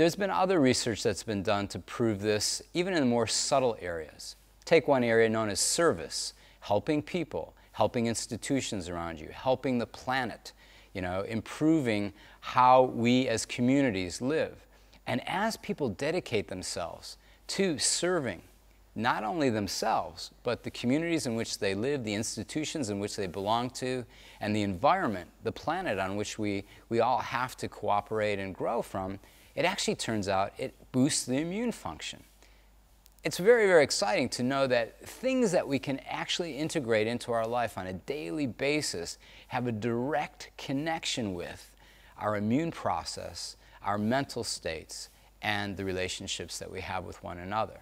There's been other research that's been done to prove this, even in more subtle areas. Take one area known as service, helping people, helping institutions around you, helping the planet, you know, improving how we as communities live. And as people dedicate themselves to serving not only themselves, but the communities in which they live, the institutions in which they belong to, and the environment, the planet on which we, we all have to cooperate and grow from, it actually turns out it boosts the immune function. It's very, very exciting to know that things that we can actually integrate into our life on a daily basis have a direct connection with our immune process, our mental states, and the relationships that we have with one another.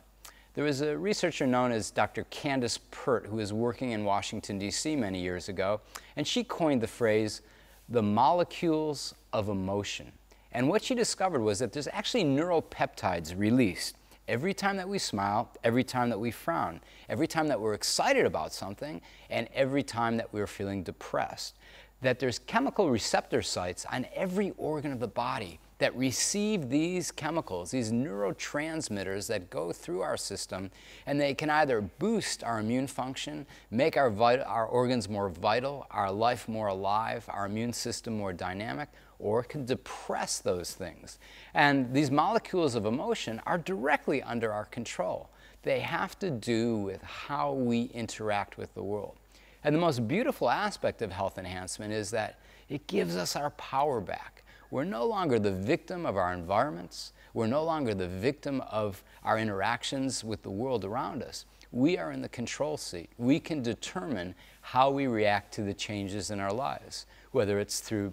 There was a researcher known as Dr. Candace Pert who was working in Washington, D.C. many years ago, and she coined the phrase, the molecules of emotion. And what she discovered was that there's actually neuropeptides released every time that we smile, every time that we frown, every time that we're excited about something, and every time that we're feeling depressed. That there's chemical receptor sites on every organ of the body that receive these chemicals, these neurotransmitters that go through our system, and they can either boost our immune function, make our, our organs more vital, our life more alive, our immune system more dynamic, or can depress those things. And these molecules of emotion are directly under our control. They have to do with how we interact with the world. And the most beautiful aspect of health enhancement is that it gives us our power back. We're no longer the victim of our environments. We're no longer the victim of our interactions with the world around us. We are in the control seat. We can determine how we react to the changes in our lives, whether it's through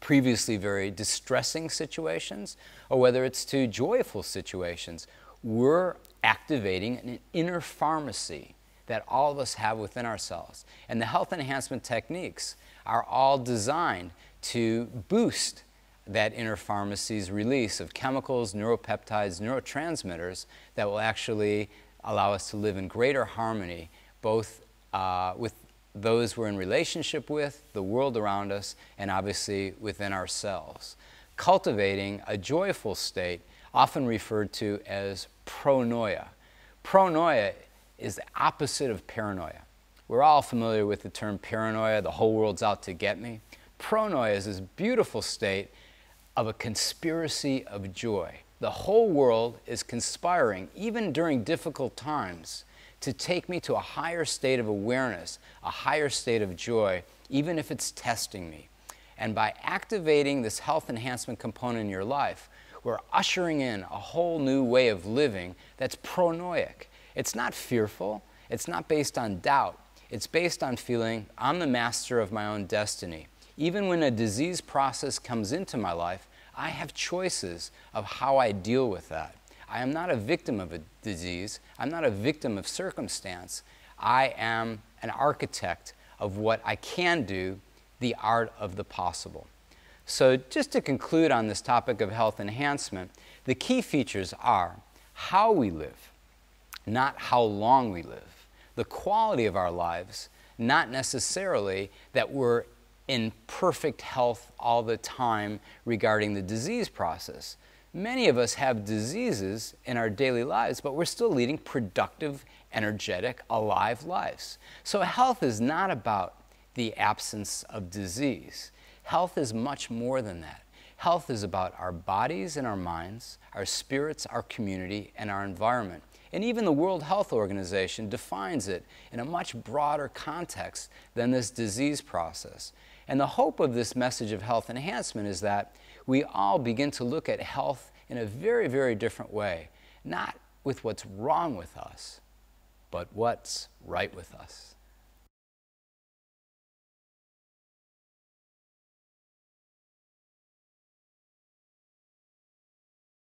previously very distressing situations or whether it's to joyful situations. We're activating an inner pharmacy that all of us have within ourselves. And the health enhancement techniques are all designed to boost that inner pharmacy's release of chemicals, neuropeptides, neurotransmitters that will actually allow us to live in greater harmony both uh, with those we're in relationship with, the world around us, and obviously within ourselves. Cultivating a joyful state, often referred to as pronoia. Pronoia is the opposite of paranoia. We're all familiar with the term paranoia, the whole world's out to get me. Pronoia is this beautiful state of a conspiracy of joy. The whole world is conspiring, even during difficult times, to take me to a higher state of awareness, a higher state of joy, even if it's testing me. And by activating this health enhancement component in your life, we're ushering in a whole new way of living that's pronoic. It's not fearful, it's not based on doubt, it's based on feeling I'm the master of my own destiny. Even when a disease process comes into my life, I have choices of how I deal with that. I am not a victim of a disease. I'm not a victim of circumstance. I am an architect of what I can do, the art of the possible. So just to conclude on this topic of health enhancement, the key features are how we live, not how long we live. The quality of our lives, not necessarily that we're in perfect health all the time regarding the disease process. Many of us have diseases in our daily lives, but we're still leading productive, energetic, alive lives. So health is not about the absence of disease. Health is much more than that. Health is about our bodies and our minds, our spirits, our community, and our environment. And even the World Health Organization defines it in a much broader context than this disease process. And the hope of this message of health enhancement is that we all begin to look at health in a very, very different way. Not with what's wrong with us, but what's right with us.